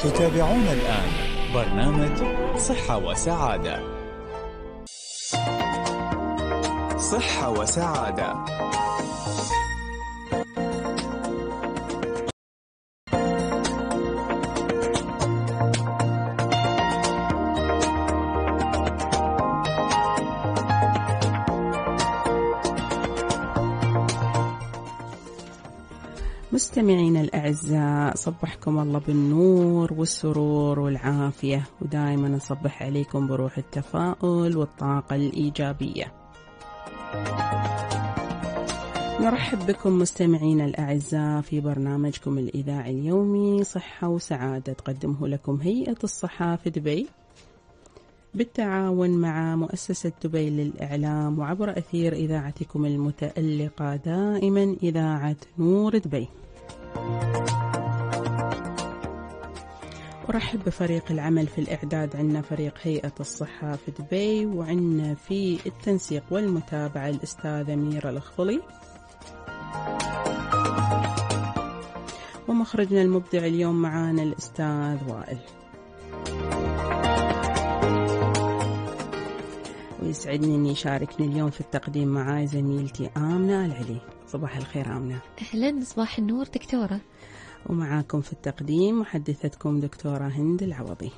تتابعون الآن برنامج صحة وسعادة. صحة وسعادة. مستمعينا الأعزاء صبحكم الله بالنور والسرور والعافية ودائما نصبح عليكم بروح التفاؤل والطاقة الإيجابية. نرحب بكم مستمعينا الأعزاء في برنامجكم الإذاعي اليومي صحة وسعادة تقدمه لكم هيئة الصحة في دبي. بالتعاون مع مؤسسة دبي للإعلام وعبر أثير إذاعتكم المتألقة دائما إذاعة نور دبي. أرحب بفريق العمل في الإعداد. عندنا فريق هيئة الصحة في دبي وعندنا في التنسيق والمتابعة الأستاذة ميرا الخفلي ومخرجنا المبدع اليوم معانا الأستاذ وائل. ويسعدني أني يشاركني اليوم في التقديم معاي زميلتي آمنة العلي. صباح الخير آمنة أهلا صباح النور دكتورة. ومعاكم في التقديم محدثتكم دكتورة هند العوضي.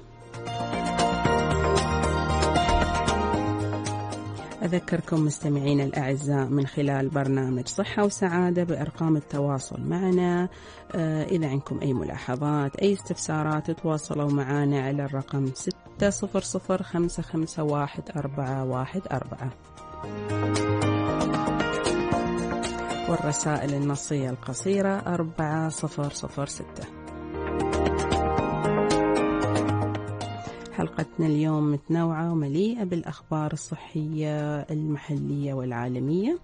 أذكركم مستمعين الأعزاء من خلال برنامج صحة وسعادة بأرقام التواصل معنا. آه، إذا عندكم أي ملاحظات أي استفسارات تواصلوا معنا على الرقم ستة صفر صفر خمسة خمسة واحد أربعة واحد أربعة. والرسائل النصية القصيرة أربعة صفر صفر ستة. حلقتنا اليوم متنوعة ومليئة بالأخبار الصحية المحلية والعالمية.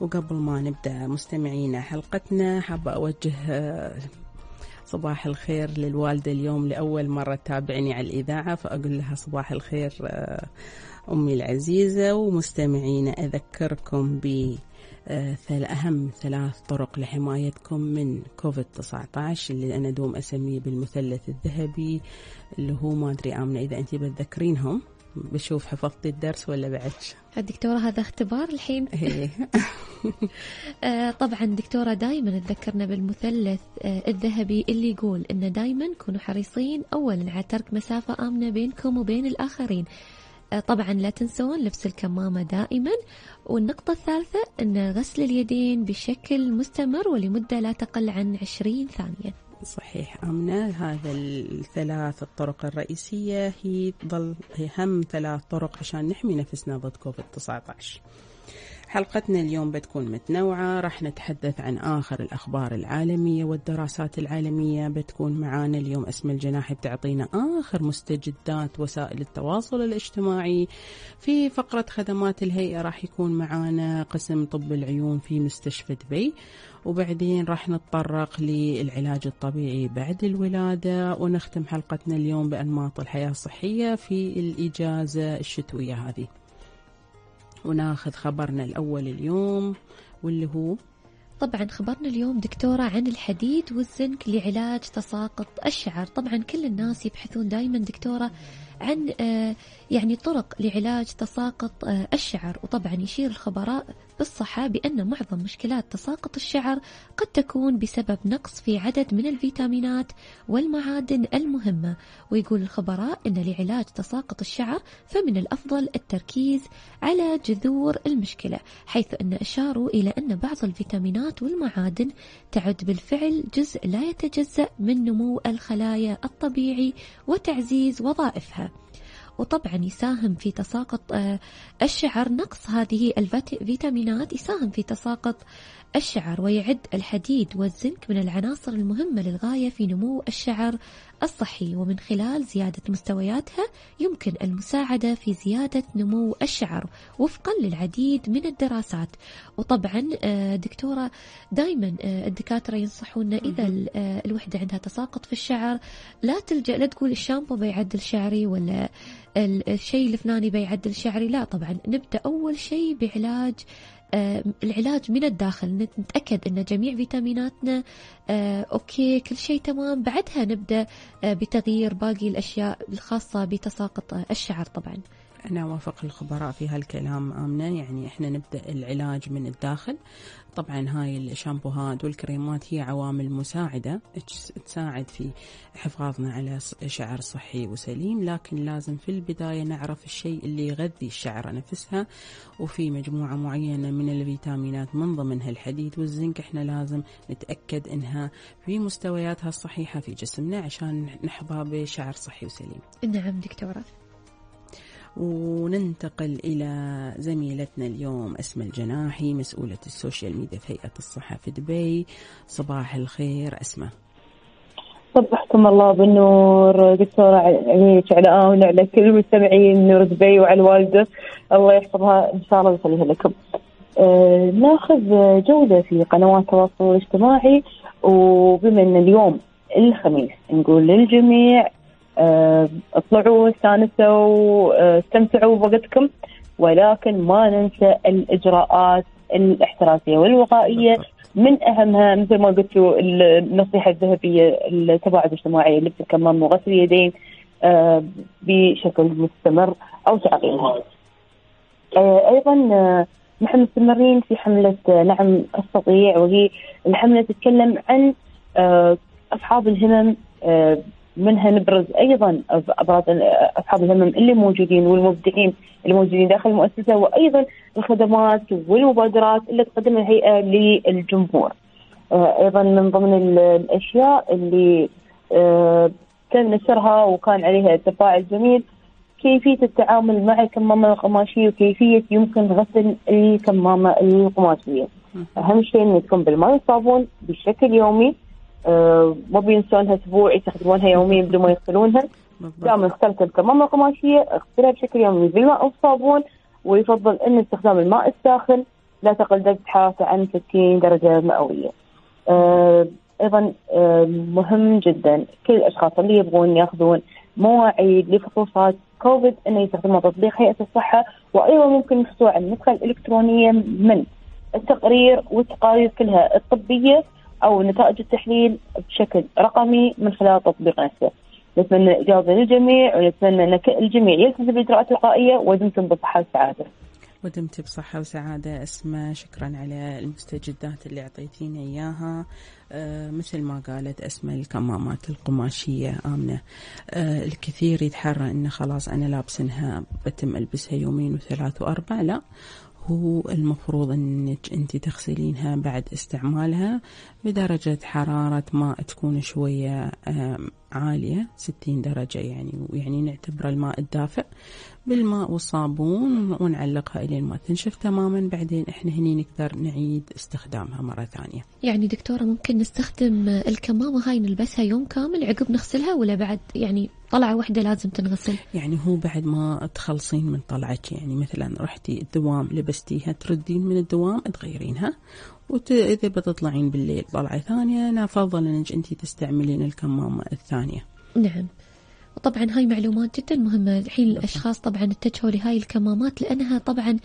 وقبل ما نبدأ مستمعينا حلقتنا حابة أوجه صباح الخير للوالدة اليوم لأول مرة تتابعني على الإذاعة فأقول لها صباح الخير أمي العزيزة. ومستمعينا أذكركم ب أهم ثلاث طرق لحمايتكم من كوفيد 19 اللي أنا دوم أسميه بالمثلث الذهبي اللي هو ما أدري آمنة إذا أنت بتذكرينهم. بشوف حفظتي الدرس ولا بعدش الدكتورة هذا اختبار الحين. آه طبعا دكتورة دائما تذكرنا بالمثلث آه الذهبي اللي يقول إن دائما كونوا حريصين اولا على ترك مسافة آمنة بينكم وبين الآخرين. طبعا لا تنسون لبس الكمامة دائما والنقطة الثالثة أن غسل اليدين بشكل مستمر ولمدة لا تقل عن 20 ثانية. صحيح أمنة. هذا الثلاث الطرق الرئيسية هي هي أهم ثلاث طرق عشان نحمي نفسنا ضد كوفيد 19 حلقتنا اليوم بتكون متنوعة راح نتحدث عن آخر الأخبار العالمية والدراسات العالمية. بتكون معانا اليوم اسم الجناح بتعطينا آخر مستجدات وسائل التواصل الاجتماعي. في فقرة خدمات الهيئة راح يكون معانا قسم طب العيون في مستشفى دبي. وبعدين راح نتطرق للعلاج الطبيعي بعد الولادة. ونختم حلقتنا اليوم بأنماط الحياة الصحية في الإجازة الشتوية هذه. وناخذ خبرنا الأول اليوم واللي هو؟ طبعا خبرنا اليوم دكتورة عن الحديد والزنك لعلاج تساقط الشعر طبعا كل الناس يبحثون دائما دكتورة عن يعني طرق لعلاج تساقط الشعر. وطبعا يشير الخبراء بالصحة بأن معظم مشكلات تساقط الشعر قد تكون بسبب نقص في عدد من الفيتامينات والمعادن المهمة. ويقول الخبراء أن لعلاج تساقط الشعر فمن الأفضل التركيز على جذور المشكلة حيث أن أشاروا إلى أن بعض الفيتامينات والمعادن تعد بالفعل جزء لا يتجزأ من نمو الخلايا الطبيعي وتعزيز وظائفها. وطبعا يساهم في تساقط الشعر نقص هذه الفيتامينات يساهم في تساقط الشعر ويعد الحديد والزنك من العناصر المهمة للغاية في نمو الشعر الصحي ومن خلال زيادة مستوياتها يمكن المساعدة في زيادة نمو الشعر وفقا للعديد من الدراسات. وطبعا دكتورة دائما الدكاترة ينصحونا إذا الوحدة عندها تساقط في الشعر لا تلجأ لا تقول الشامبو بيعدل شعري ولا الشيء الفلاني بيعدل شعري. لا طبعا نبدأ أول شيء بعلاج آه، العلاج من الداخل. نتأكد أن جميع فيتاميناتنا آه، أوكي كل شيء تمام. بعدها نبدأ آه، بتغيير باقي الأشياء الخاصة بتساقط الشعر طبعا. أنا وافق الخبراء في هالكلام آمنة يعني إحنا نبدأ العلاج من الداخل. طبعا هاي الشامبوهات والكريمات هي عوامل مساعدة. تساعد في حفاظنا على شعر صحي وسليم. لكن لازم في البداية نعرف الشيء اللي يغذي الشعر نفسها. وفي مجموعة معينة من الفيتامينات من ضمنها الحديد والزنك. إحنا لازم نتأكد إنها في مستوياتها الصحيحة في جسمنا عشان نحظى بشعر صحي وسليم. نعم دكتورة. وننتقل إلى زميلتنا اليوم أسماء الجناحي مسؤولة ال social media في هيئة الصحة في دبي. صباح الخير أسماء. صبحكم الله بالنور دكتورة عليك على آه على كل المستمعين نور دبي وعلى الوالدة. الله يحفظها إن شاء الله ويخليها لكم. آه ناخذ جولة في قنوات التواصل الاجتماعي وبما أن اليوم الخميس نقول للجميع اطلعوا استانسوا آه، استمتعوا بوقتكم ولكن ما ننسى الإجراءات الاحترازيه والوقائية من أهمها مثل ما قلتوا النصيحة الذهبية التباعد الاجتماعي لبس الكمام وغسل اليدين آه، بشكل مستمر أو تعقيمها. أيضا نحن مستمرين في حملة نعم استطيع وهي الحملة تتكلم عن أصحاب الهمم منها نبرز أيضا ابراز أصحاب الهمم اللي موجودين والمبدعين اللي موجودين داخل المؤسسة وأيضا الخدمات والمبادرات اللي تقدمها الهيئة للجمهور. آه، أيضا من ضمن الأشياء اللي آه، كان نشرها وكان عليها تفاعل جميل كيفية التعامل مع الكمامة القماشية وكيفية يمكن غسل الكمامة القماشية. أهم شيء إنه تكون بالماء والصابون بشكل يومي آه، ما بينسونها أسبوع يستخدمونها يوميا بدون ما يغسلونها دائما اخترت الكمامه القماشية اغسلها بشكل يومي بالماء والصابون ويفضل أن استخدام الماء الساخن لا تقل درجه حرارته عن 60 درجة مئوية. آه أيضا آه مهم جدا. كل الأشخاص اللي يبغون يأخذون مواعيد لفحوصات كوفيد انه يستخدموا تطبيق هيئة الصحة وأيضا ممكن يحصلوا على النسخة الإلكترونية من التقرير والتقارير كلها الطبية. أو نتائج التحليل بشكل رقمي من خلال التطبيق نفسه. نتمنى اجابه للجميع ونتمنى أن الجميع يلتزم بالاجراءات الوقائيه ودمتم بصحة وسعادة. ودمت بصحة وسعادة أسماء شكرا على المستجدات اللي أعطيتينا إياها آه مثل ما قالت أسماء الكمامات القماشية آمنة آه الكثير يتحرى أنه خلاص أنا لابسنها بتم ألبسها يومين وثلاث وأربع لا هو المفروض إنك أنت تغسلينها بعد استعمالها بدرجة حرارة ماء تكون شوية عالية 60 درجة يعني يعني نعتبر الماء الدافئ. بالماء والصابون ونعلقها إلى ما تنشف تماما بعدين إحنا هني نقدر نعيد استخدامها مرة ثانية. يعني دكتورة ممكن نستخدم الكمامة هاي نلبسها يوم كامل عقب نغسلها ولا بعد؟ يعني طلعة واحدة لازم تنغسل. يعني هو بعد ما تخلصين من طلعك يعني مثلا رحتي الدوام لبستيها تردين من الدوام تغيرينها وإذا بتطلعين بالليل طلعة ثانية أنا أفضل أنك أنت تستعملين الكمامة الثانية. نعم. وطبعا هاي معلومات جدا مهمة. الحين الأشخاص طبعا اتجهوا لهاي الكمامات لأنها طبعا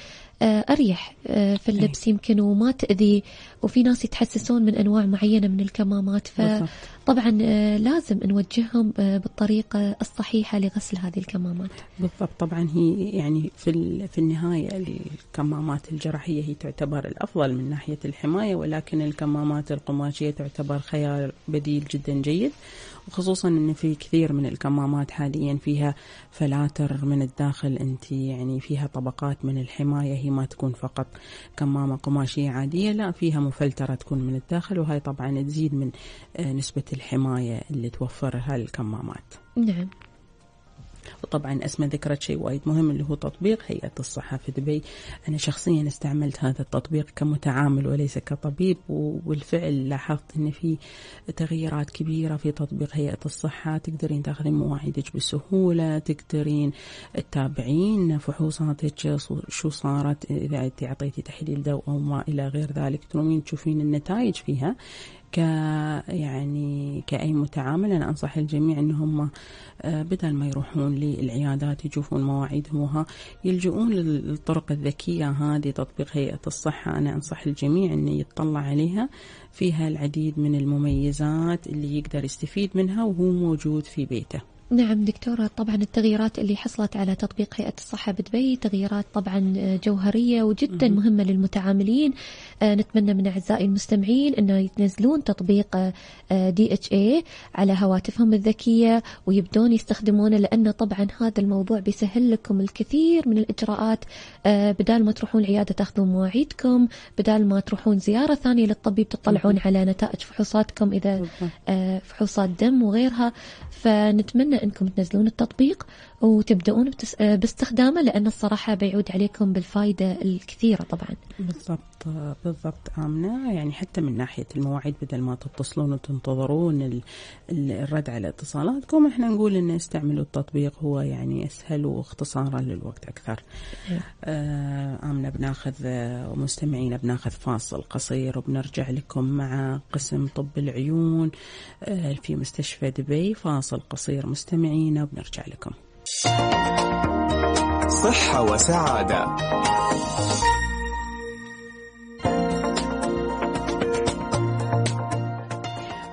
آه، أريح آه، في اللبس يمكن وما تأذي. وفي ناس يتحسسون من أنواع معينة من الكمامات فطبعا آه، لازم نوجههم بالطريقة الصحيحة لغسل هذه الكمامات. بالضبط. طبعا هي يعني في في النهاية الكمامات الجراحية هي تعتبر الأفضل من ناحية الحماية ولكن الكمامات القماشية تعتبر خيار بديل جدا جيد. وخصوصا إن في كثير من الكمامات حاليا فيها فلاتر من الداخل أنت يعني فيها طبقات من الحماية هي ما تكون فقط كمامة قماشية عادية لا فيها مفلترة تكون من الداخل وهي طبعا تزيد من آه، نسبة الحماية اللي توفرها الكمامات. نعم. وطبعا أسمى ذكرت شيء وايد مهم اللي هو تطبيق هيئة الصحة في دبي. أنا شخصيا استعملت هذا التطبيق كمتعامل وليس كطبيب وبالفعل لاحظت أن في تغييرات كبيرة في تطبيق هيئة الصحة. تقدرين تاخذين مواعيدك بسهولة تقدرين تتابعين فحوصاتك شو صارت إذا أنت أعطيتي تحليل دواء ما إلى غير ذلك. ترومين تشوفين النتائج فيها. ك يعني كأي متعامل أنا أنصح الجميع أن هم آه، بدل ما يروحون للعيادات يشوفون مواعيدهم وها يلجؤون للطرق الذكية هذه تطبيق هيئة الصحة. أنا أنصح الجميع أن يطلع عليها. فيها العديد من المميزات اللي يقدر يستفيد منها وهو موجود في بيته. نعم دكتورة طبعا التغييرات اللي حصلت على تطبيق هيئة الصحة بدبي تغييرات طبعا جوهرية وجدا مهمة للمتعاملين. آه، نتمنى من أعزائي المستمعين أنه يتنزلون تطبيق دي إتش اي على هواتفهم الذكية ويبدون يستخدمونه لأنه طبعا هذا الموضوع بيسهل لكم الكثير من الإجراءات. آه، بدال ما تروحون العيادة تاخذون مواعيدكم بدال ما تروحون زيارة ثانية للطبيب تطلعون على نتائج فحوصاتكم إذا آه، فحوصات دم وغيرها. فنتمنى إنكم تنزلون التطبيق وتبدأون باستخدامه لأن الصراحة بيعود عليكم بالفائدة الكثيرة طبعا. بالضبط بالضبط آمنة. يعني حتى من ناحية المواعيد بدل ما تتصلون وتنتظرون الرد على اتصالاتكم إحنا نقول إن استعملوا التطبيق هو يعني أسهل واختصارا للوقت أكثر. إيه. آه آمنة بناخذ ومستمعينا بناخذ فاصل قصير وبنرجع لكم مع قسم طب العيون. آه في مستشفى دبي فاصل قصير مستمعينا وبنرجع لكم. صحة وسعادة.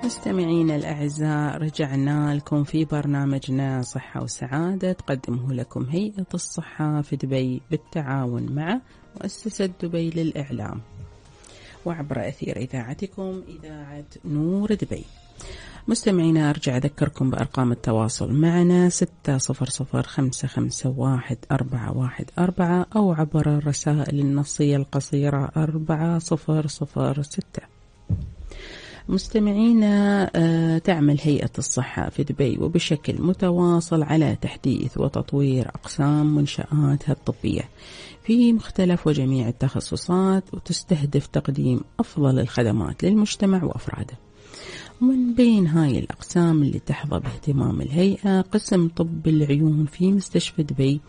مستمعينا الأعزاء رجعنا لكم في برنامجنا صحة وسعادة. تقدمه لكم هيئة الصحة في دبي بالتعاون مع مؤسسة دبي للإعلام. وعبر أثير إذاعتكم إذاعة نور دبي. مستمعينا أرجع أذكركم بأرقام التواصل. معنا ستة صفر صفر خمسة خمسة واحد أربعة واحد أربعة أو عبر الرسائل النصية القصيرة أربعة صفر صفر ستة. مستمعينا آه، تعمل هيئة الصحة في دبي وبشكل متواصل على تحديث وتطوير أقسام منشآتها الطبية. في مختلف وجميع التخصصات وتستهدف تقديم أفضل الخدمات للمجتمع وأفراده. ومن بين هاي الأقسام اللي تحظى باهتمام الهيئة قسم طب العيون في مستشفى دبي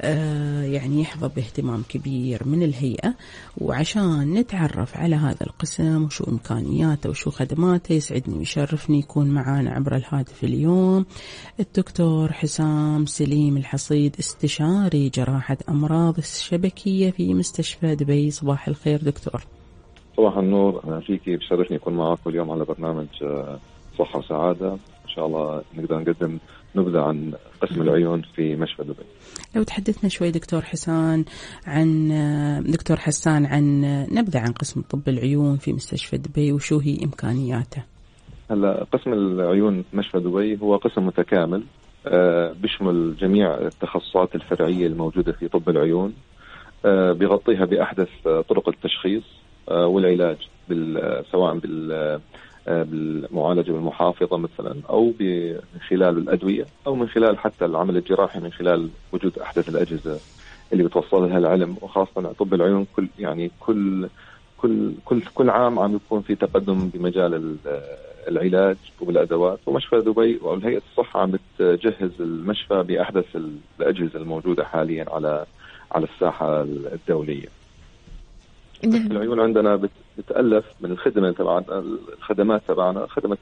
آه يعني يحظى باهتمام كبير من الهيئة. وعشان نتعرف على هذا القسم وشو إمكانياته وشو خدماته يسعدني ويشرفني يكون معانا عبر الهاتف اليوم الدكتور حسام سليم الحصيد استشاري جراحة أمراض الشبكية في مستشفى دبي. صباح الخير دكتور. صباح النور أهلا فيكي بشرفني أكون معاكم اليوم على برنامج آه، صحة وسعادة إن شاء الله نقدر نقدم نبذة عن قسم العيون في مشفى دبي. لو تحدثنا شوي دكتور حسان عن آه، دكتور حسان عن آه، نبذة عن قسم طب العيون في مستشفى دبي وشو هي إمكانياته؟ هلا قسم العيون مشفى دبي هو قسم متكامل بيشمل جميع التخصصات الفرعية الموجودة في طب العيون بيغطيها بأحدث طرق التشخيص آه، والعلاج سواء بال آه، بالمعالجة بالمحافظه مثلا أو من خلال الأدوية أو من خلال حتى العمل الجراحي من خلال وجود أحدث الأجهزة اللي بتوصلها العلم وخاصة طب العيون كل يعني كل كل كل كل عام عم يكون في تقدم بمجال العلاج وبالأدوات ومشفى دبي والهيئه الصحة عم بتجهز المشفى بأحدث الأجهزة الموجودة حاليا على على الساحة الدولية. نعم. العيون عندنا بتألف من الخدمة تبع الخدمات تبعنا خدمة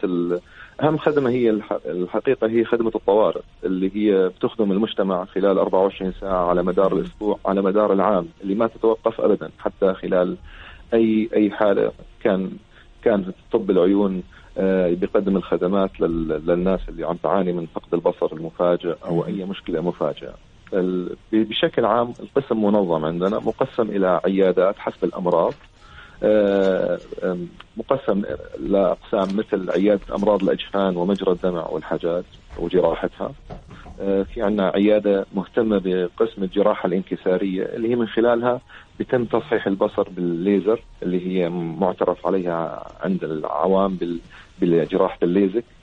أهم خدمة هي الحقيقة هي خدمة الطوارئ اللي هي بتخدم المجتمع خلال 24 ساعة على مدار الأسبوع على مدار العام اللي ما تتوقف ابدا حتى خلال اي أي حالة كان كان طب العيون آه، بيقدم الخدمات للناس اللي عم تعاني من فقد البصر المفاجئ أو أي مشكلة مفاجئة. بشكل عام القسم منظم عندنا مقسم إلى عيادات حسب الأمراض آه، مقسم لأقسام مثل عيادة أمراض الأجفان ومجرى الدمع والحاجات وجراحتها. آه، في عندنا عيادة مهتمة بقسم الجراحة الانكسارية اللي هي من خلالها بيتم تصحيح البصر بالليزر اللي هي معترف عليها عند العوام بجراحه الليزك.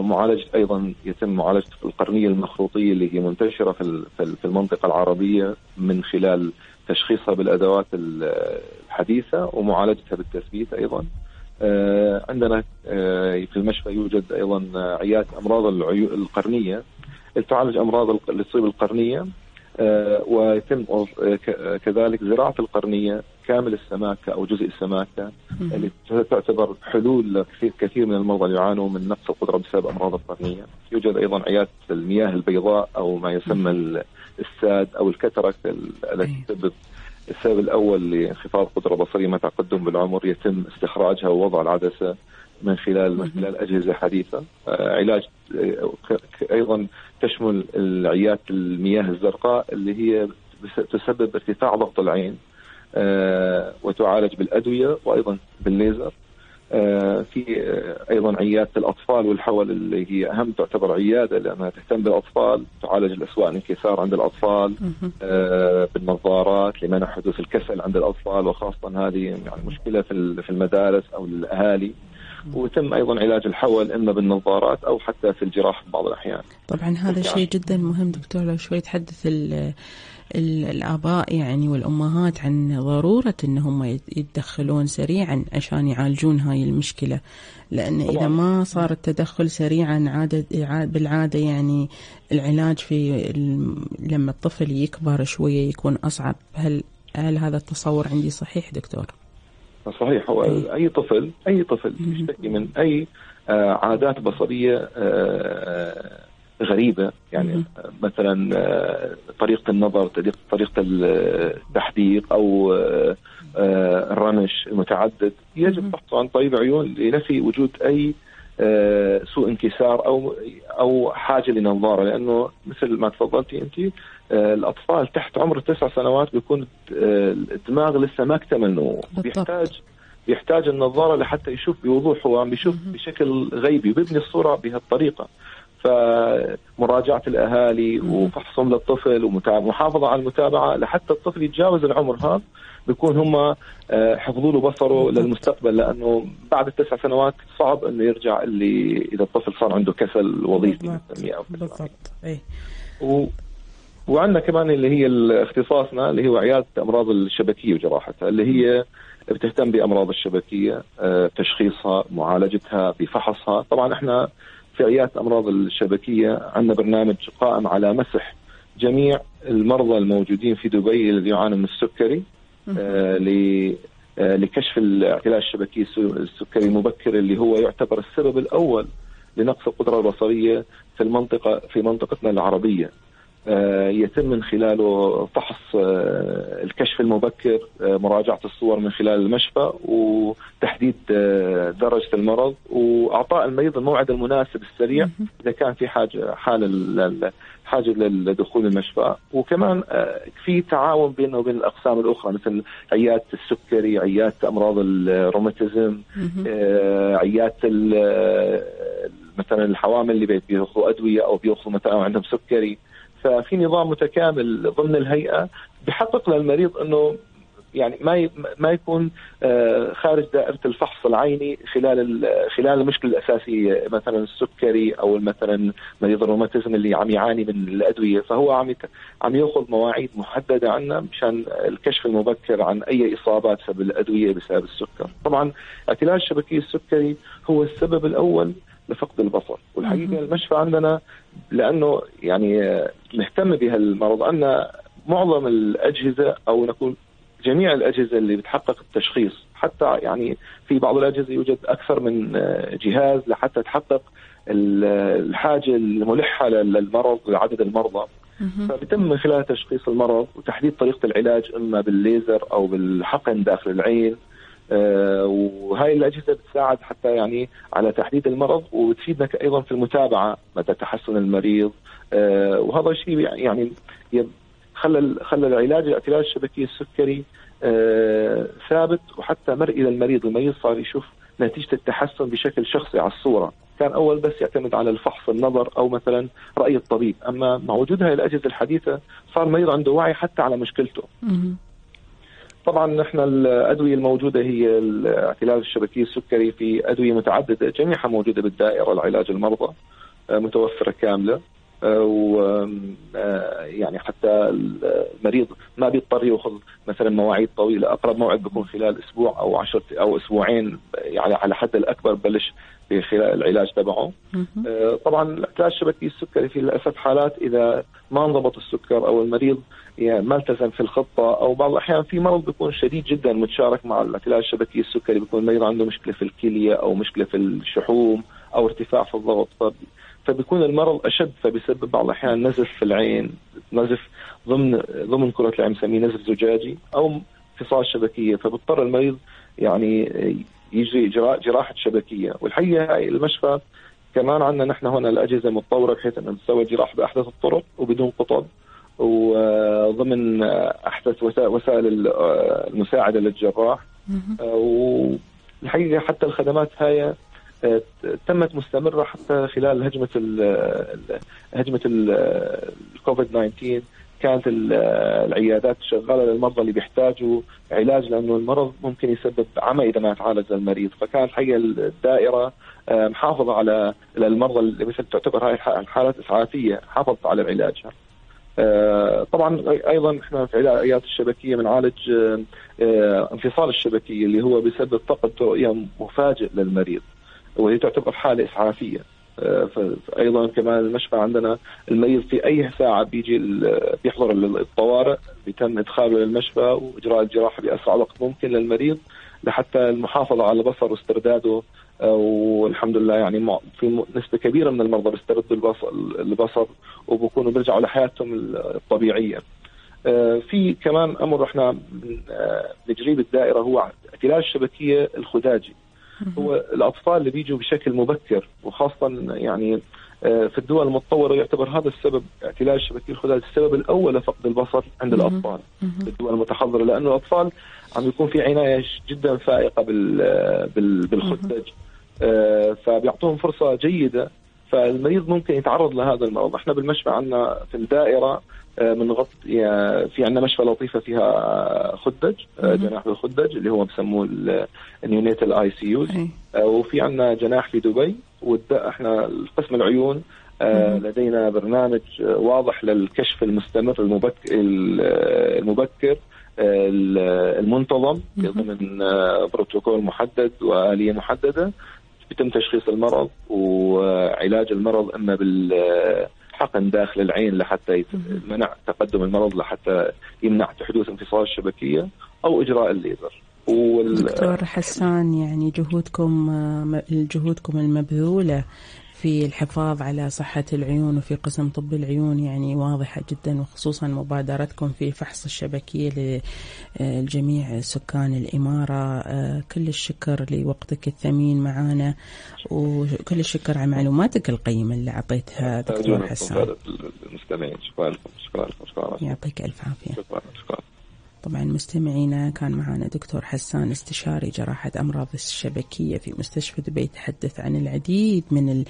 معالجة أيضا يتم معالجة القرنية المخروطية اللي هي منتشرة في المنطقة العربية من خلال تشخيصها بالأدوات الحديثة ومعالجتها بالتثبيت أيضا. آه، عندنا آه، في المشفى يوجد أيضا عيادة أمراض القرنية تعالج أمراض اللي تصيب القرنية ويتم كذلك زراعة القرنية كامل السماكة أو جزء السماكة اللي تعتبر حلول كثير كثير من المرضى اللي يعانوا من نقص القدرة بسبب أمراض القرنية. يوجد أيضا عيادة المياه البيضاء أو ما يسمى الساد أو الكترك التي تسبب السبب الأول لانخفاض القدره البصريه مع تقدم بالعمر يتم استخراجها ووضع العدسة من خلال من خلال أجهزة حديثة. آه، علاج آه، أيضا تشمل العيات المياه الزرقاء اللي هي تسبب ارتفاع ضغط العين آه، وتعالج بالأدوية وأيضا بالليزر. في أيضا عيادة الأطفال والحول اللي هي أهم تعتبر عيادة لأنها تهتم بالأطفال تعالج الاسواء الانكسار عند الأطفال بالنظارات لمنع حدوث الكسل عند الأطفال وخاصة هذه يعني مشكلة في المدارس أو الأهالي. وتم أيضا علاج الحول إما بالنظارات أو حتى في الجراحه في بعض الأحيان. طبعا هذا شيء جدا مهم دكتور لو شوي تحدث ال الآباء يعني والأمهات عن ضرورة أنهم يتدخلون سريعا عشان يعالجون هاي المشكلة لأن إذا ما صار التدخل سريعا عادة بالعادة يعني العلاج في لما الطفل يكبر شوية يكون أصعب هل هل هذا التصور عندي صحيح دكتور؟ صحيح هو أي, أي طفل أي طفل يشتكي من أي آه عادات بصرية آه غريبة. يعني مثلا آه طريقة النظر طريقة التحديق أو آه، آه، الرمش المتعدد. يجب فحصه عن طبيب عيون لنفي وجود أي آه، سوء انكسار أو أو حاجة لنظارة لأنه مثل ما تفضلتي أنت آه، الأطفال تحت عمر التسع سنوات بيكون آه، الدماغ لسه ما اكتمل نموه. بيحتاج بيحتاج النظارة لحتى يشوف بوضوح هو عم بيشوف بشكل غيبي وبيبني الصورة بهالطريقة. فمراجعة الأهالي وفحصهم للطفل ومحافظه على المتابعة لحتى الطفل يتجاوز العمر هذا بيكون هم آه، حفظوا له بصره للمستقبل لأنه بعد التسع سنوات صعب إنه يرجع اللي إذا الطفل صار عنده كسل وظيفي بنسميه أو بالضبط. اي و... وعندنا كمان اللي هي اختصاصنا اللي هو عيادة امراض الشبكية وجراحتها اللي هي بتهتم بأمراض الشبكية آه، تشخيصها معالجتها بفحصها. طبعا إحنا في عيادة امراض الشبكية عندنا برنامج قائم على مسح جميع المرضى الموجودين في دبي الذي يعانوا من السكري. لكشف الاعتلال الشبكي السكري المبكر اللي هو يعتبر السبب الأول لنقص القدرة البصرية في المنطقة في منطقتنا العربية. آه، يتم من خلاله فحص الكشف المبكر مراجعة الصور من خلال المشفى وتحديد درجة المرض وإعطاء المريض الموعد المناسب السريع إذا كان في حاجة حالة حاجة لدخول المشفى. وكمان آه، في تعاون بيننا وبين الأقسام الأخرى مثل عيادة السكري عيادة أمراض الروماتيزم آه، آه، مثلا الحوامل اللي بيأخذوا أدوية أو بيأخذوا مثلا عندهم سكري. ففي نظام متكامل ضمن الهيئة بحقق للمريض إنه يعني ما ما يكون آه، خارج دائرة الفحص العيني خلال خلال المشكلة الأساسية مثلا السكري أو مثلا مريض الروماتيزم اللي عم يعاني من الأدوية. فهو عم عم يأخذ مواعيد محددة عنا مشان الكشف المبكر عن أي إصابات بسبب الادويه بسبب السكر. طبعا اعتلال الشبكيه السكري هو السبب الأول. لفقد البصر. والحقيقة المشفى عندنا لأنه يعني نهتم بهالمرض عندنا معظم الأجهزة أو نقول جميع الأجهزة اللي بتحقق التشخيص حتى يعني في بعض الأجهزة يوجد أكثر من آه، جهاز لحتى تحقق الحاجة الملحة للمرض وعدد المرضى. فبيتم من خلال تشخيص المرض وتحديد طريقة العلاج إما بالليزر أو بالحقن داخل العين وهاي الأجهزة بتساعد حتى يعني على تحديد المرض وتفيدنا أيضا في المتابعة مدى تحسن المريض. آه وهذا الشيء يعني خلى خلى العلاج الاعتلال الشبكي السكري آه ثابت وحتى مر إلى المريض صار يشوف نتيجة التحسن بشكل شخصي على الصورة. كان أول بس يعتمد على الفحص النظر أو مثلا رأي الطبيب. أما مع وجود هذه الأجهزة الحديثة صار المريض عنده وعي حتى على مشكلته. طبعا نحن الأدوية الموجودة هي الاعتلال الشبكي السكري في أدوية متعددة جميعها موجودة بالدائرة لعلاج المرضى آه، متوفرة كاملة و آه، يعني حتى المريض ما بيضطر يأخذ مثلا مواعيد طويلة أقرب موعد بيكون خلال أسبوع أو 10 أو أسبوعين يعني على حد الأكبر بلش في خلال العلاج تبعه. آه، طبعا العلاج الشبكي السكري في للاسف حالات إذا ما انضبط السكر أو المريض يعني ما التزم في الخطة أو بعض الأحيان في مرض بيكون شديد جدا متشارك مع العلاج الشبكي السكري بيكون المريض عنده مشكلة في الكلية أو مشكلة في الشحوم أو ارتفاع في الضغط. فبيكون المرض أشد فبيسبب بعض الأحيان نزف في العين نزف ضمن ضمن كرة العين نسميه نزف زجاجي أو انفصال شبكية. فبيضطر المريض يعني يجري جراحة شبكية. والحقيقة هاي المشفى كمان عندنا نحن هنا الأجهزة المتطورة بحيث ان نسوي جراحة بأحدث الطرق وبدون قطب. وضمن أحدث وسا- وسائل ال- المساعدة للجراح مهم. والحقيقة حتى الخدمات هاي آه، تمت مستمرة حتى خلال هجمة ال هجمة ال- الكوفيد 19 كانت ال- العيادات شغالة للمرضى اللي بيحتاجوا علاج لأنه المرض ممكن يسبب عمى إذا ما تعالج المريض فكانت الحقيقة الدائرة آه، محافظة على للمرضى اللي مثل تعتبر هاي الح- الحالات إسعافية حافظت على علاجها. آه، طبعا أيضا إحنا في العيادات الشبكية بنعالج آه، آه، انفصال الشبكية اللي هو بسبب فقد رؤية مفاجئ للمريض وهي تعتبر حالة إسعافية. فايضا كمان المشفى عندنا المريض في أي ساعة بيجي بيحضر ال- الطوارئ بيتم إدخاله للمشفى وإجراء الجراحة بأسرع وقت ممكن للمريض لحتى المحافظة على البصر واسترداده والحمد لله يعني في نسبة كبيرة من المرضى بيستردوا البصر, البصر وبكونوا بيرجعوا لحياتهم الطبيعية. آه، في كمان أمر إحنا آه، بنجريه بالدائرة هو اعتلال الشبكيه الخداجي. هو الأطفال اللي بيجوا بشكل مبكر وخاصة يعني آه، في الدول المتطورة يعتبر هذا السبب اعتلال الشبكيه الخداجي السبب الأول لفقد البصر عند. الأطفال. في الدول المتحضرة لأنه الأطفال عم يكون في عناية جدا فائقة بال بال بالخدج فبيعطوهم فرصة جيدة فالمريض ممكن يتعرض لهذا المرض إحنا بالمشفى عندنا في الدائرة آه، بنغطي يعني في عندنا مشفى لطيفة فيها خدج آه، مهم. جناح بالخدج اللي هو بسموه ال neonatal ICUs أي. وفي عندنا جناح في دبي. إحنا قسم العيون آه،. لدينا برنامج آه، واضح للكشف المستمر المبكر المبكر آه، المنتظم. ضمن آه، بروتوكول محدد وآلية محددة يتم تشخيص المرض وعلاج المرض إما بالحقن داخل العين لحتى. منع تقدم المرض لحتى يمنع حدوث انفصال الشبكية أو إجراء الليزر وال... دكتور حسان يعني جهودكم جهودكم المبذولة في الحفاظ على صحة العيون وفي قسم طب العيون يعني واضحة جدا وخصوصا مبادرتكم في فحص الشبكية لجميع سكان الإمارة. آه، كل الشكر لوقتك الثمين معنا وكل الشكر على معلوماتك القيمة اللي أعطيتها دكتور حسان. المستمعين شكرا لكم شكرا لكم شكرا. لكم يعطيك ألف عافية. شكرا شكرا. طبعا مستمعينا كان معنا دكتور حسان استشاري جراحة أمراض الشبكية في مستشفى دبي يتحدث عن العديد من ال-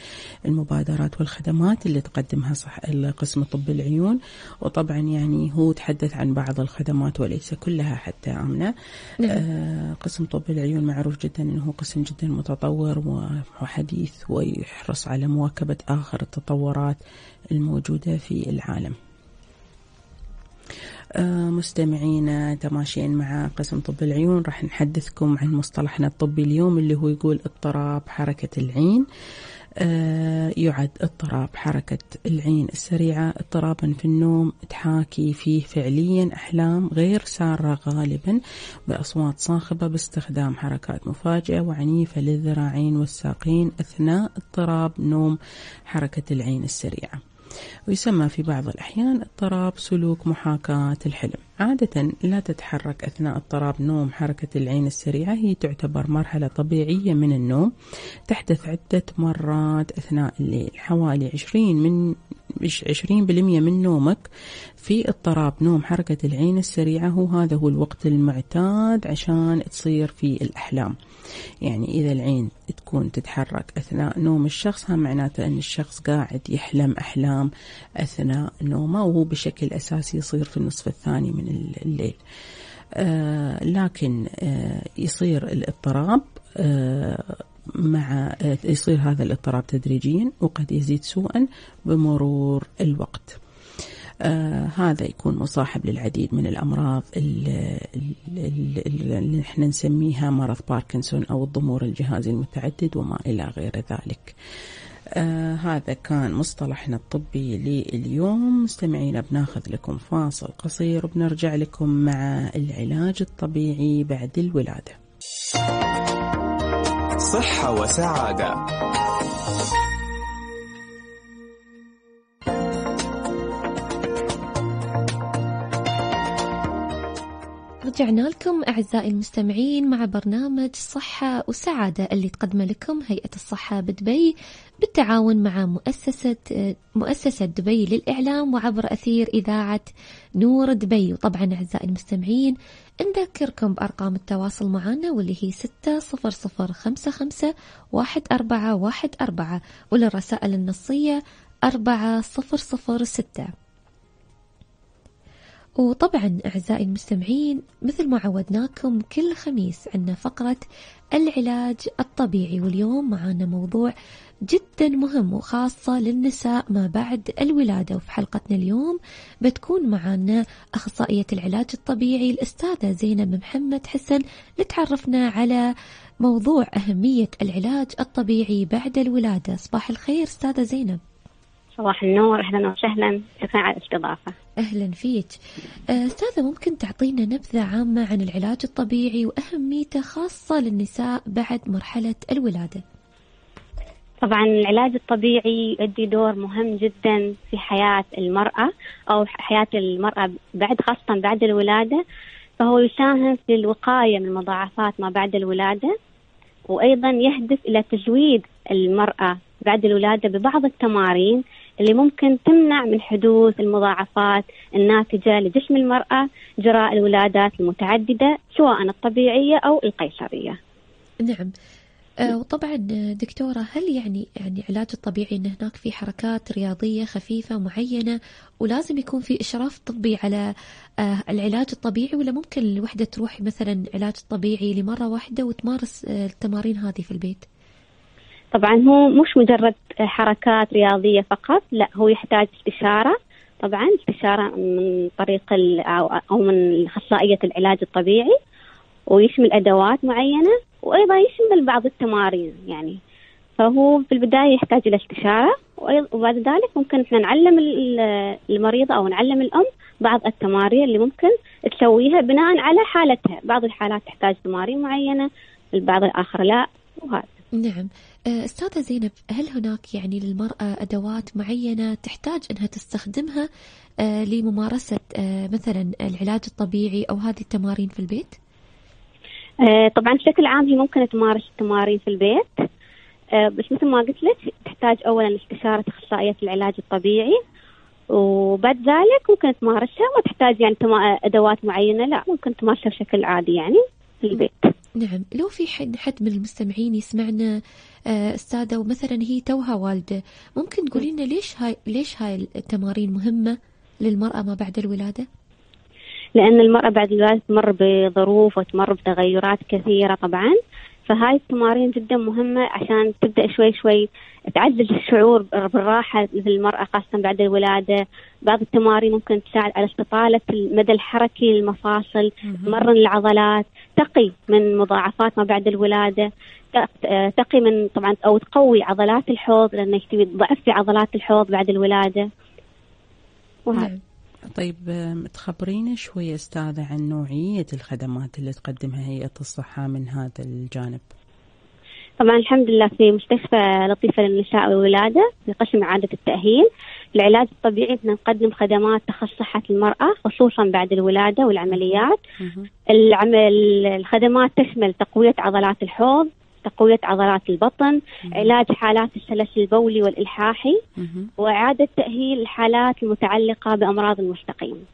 المبادرات والخدمات اللي تقدمها صح قسم طب العيون. وطبعا يعني هو تحدث عن بعض الخدمات وليس كلها حتى آمنة. آه قسم طب العيون معروف جدا أنه قسم جدا متطور وحديث ويحرص على مواكبة آخر التطورات الموجودة في العالم. مستمعينا تماشيين مع قسم طب العيون راح نحدثكم عن مصطلحنا الطبي اليوم اللي هو يقول اضطراب حركة العين. آه، يعد اضطراب حركة العين السريعة اضطرابا في النوم تحاكي فيه فعليا أحلام غير سارة غالبا بأصوات صاخبة باستخدام حركات مفاجئة وعنيفة للذراعين والساقين أثناء اضطراب نوم حركة العين السريعة. ويسمى في بعض الأحيان اضطراب سلوك محاكاة الحلم. عادة لا تتحرك أثناء اضطراب نوم حركة العين السريعة هي تعتبر مرحلة طبيعية من النوم. تحدث عدة مرات أثناء الليل حوالي 20 من مش 20% من نومك في اضطراب نوم حركة العين السريعة هو هذا هو الوقت المعتاد عشان تصير في الأحلام. يعني إذا العين تكون تتحرك أثناء نوم الشخص هم معناته أن الشخص قاعد يحلم أحلام أثناء نومه وهو بشكل أساسي يصير في النصف الثاني من الليل. آه لكن آه يصير الاضطراب آه مع آه يصير هذا الاضطراب تدريجيا وقد يزيد سوءا بمرور الوقت. آه هذا يكون مصاحب للعديد من الأمراض اللي إحنا نسميها مرض باركنسون أو الضمور الجهازي المتعدد وما إلى غير ذلك. آه هذا كان مصطلحنا الطبي لليوم. مستمعينا بناخذ لكم فاصل قصير وبنرجع لكم مع العلاج الطبيعي بعد الولادة. صحة وسعادة. رجعنا لكم أعزائي المستمعين مع برنامج صحة وسعادة اللي تقدمه لكم هيئة الصحة بدبي بالتعاون مع مؤسسة مؤسسة دبي للإعلام وعبر أثير إذاعة نور دبي. وطبعا أعزائي المستمعين نذكركم بأرقام التواصل معنا واللي هي ستة صفر صفر خمسة خمسة واحد أربعة واحد أربعة. وللرسائل النصية أربعة صفر صفر ستة. وطبعا أعزائي المستمعين مثل ما عودناكم كل خميس عندنا فقرة العلاج الطبيعي واليوم معنا موضوع جدا مهم وخاصة للنساء ما بعد الولادة. وفي حلقتنا اليوم بتكون معنا أخصائية العلاج الطبيعي الأستاذة زينب محمد حسن لتعرفنا على موضوع أهمية العلاج الطبيعي بعد الولادة. صباح الخير أستاذة زينب. صباح النور أهلا وسهلا شكرا على الاستضافة. أهلا فيك. أستاذة ممكن تعطينا نبذة عامة عن العلاج الطبيعي وأهميته خاصة للنساء بعد مرحلة الولادة؟ طبعا العلاج الطبيعي يؤدي دور مهم جدا في حياة المرأة أو حياة المرأة بعد خاصة بعد الولادة. فهو يساهم في الوقاية من مضاعفات ما بعد الولادة وأيضا يهدف إلى تزويد المرأة بعد الولادة ببعض التمارين اللي ممكن تمنع من حدوث المضاعفات الناتجة لجسم المرأة جراء الولادات المتعددة سواء الطبيعية أو القيصرية نعم آه وطبعا دكتورة هل يعني يعني علاج الطبيعي أن هناك في حركات رياضية خفيفة معينة ولازم يكون في إشراف طبي على آه العلاج الطبيعي ولا ممكن الوحدة تروح مثلا علاج طبيعي لمرة واحدة وتمارس آه التمارين هذه في البيت؟ طبعا هو مش مجرد حركات رياضية فقط لا هو يحتاج استشارة. طبعا استشارة من طريق أو من أخصائية العلاج الطبيعي ويشمل أدوات معينة وأيضا يشمل بعض التمارين يعني. فهو في البداية يحتاج إلى استشارة وبعد ذلك ممكن إحنا نعلم المريضة أو نعلم الأم بعض التمارين اللي ممكن تسويها بناء على حالتها. بعض الحالات تحتاج تمارين معينة البعض الآخر لا وهذا. نعم. أستاذة زينب هل هناك يعني للمرأة أدوات معينة تحتاج أنها تستخدمها لممارسة مثلا العلاج الطبيعي أو هذه التمارين في البيت؟ طبعا بشكل عام هي ممكن تمارس التمارين في البيت بس مثل ما قلت لك تحتاج أولا استشارة أخصائية العلاج الطبيعي وبعد ذلك ممكن تمارسها ما تحتاج يعني أدوات معينة لا ممكن تمارسها بشكل عادي يعني في البيت نعم لو في حد من المستمعين يسمعنا أستاذة ومثلا هي توها والدة ممكن تقولي لنا ليش هاي ليش هاي التمارين مهمة للمرأة ما بعد الولادة؟ لأن المرأة بعد الولادة تمر بظروف وتمر بتغيرات كثيرة طبعا فهاي التمارين جدا مهمة عشان تبدأ شوي شوي تعزز الشعور بالراحة للمرأة خاصة بعد الولادة. بعض التمارين ممكن تساعد على استطالة المدى الحركي للمفاصل مرن العضلات تقي من مضاعفات ما بعد الولادة تقي من طبعا أو تقوي عضلات الحوض لأنه تضعف في عضلات الحوض بعد الولادة. وهذا. طيب تخبرينا شوي أستاذة عن نوعية الخدمات اللي تقدمها هيئة الصحة من هذا الجانب. طبعا الحمد لله في مستشفى لطيفة للنساء والولادة في قسم إعادة التأهيل. العلاج الطبيعي نقدم خدمات تخص صحة المرأة خصوصا بعد الولادة والعمليات. العمل الخدمات تشمل تقوية عضلات الحوض تقوية عضلات البطن علاج حالات السلس البولي والإلحاحي وإعادة تأهيل الحالات المتعلقة بأمراض المستقيم.